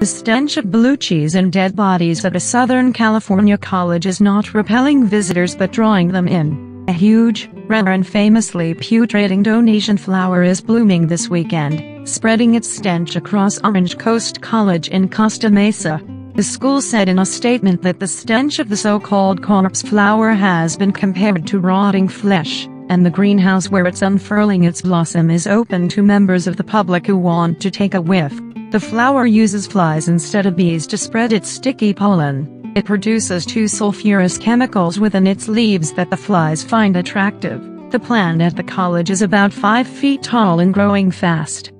The stench of blue cheese and dead bodies at a Southern California college is not repelling visitors but drawing them in. A huge, rare and famously putrid Indonesian flower is blooming this weekend, spreading its stench across Orange Coast College in Costa Mesa. The school said in a statement that the stench of the so-called corpse flower has been compared to rotting flesh, and the greenhouse where it's unfurling its blossom is open to members of the public who want to take a whiff. The flower uses flies instead of bees to spread its sticky pollen. It produces two sulfurous chemicals within its leaves that the flies find attractive. The plant at the college is about 5 feet tall and growing fast.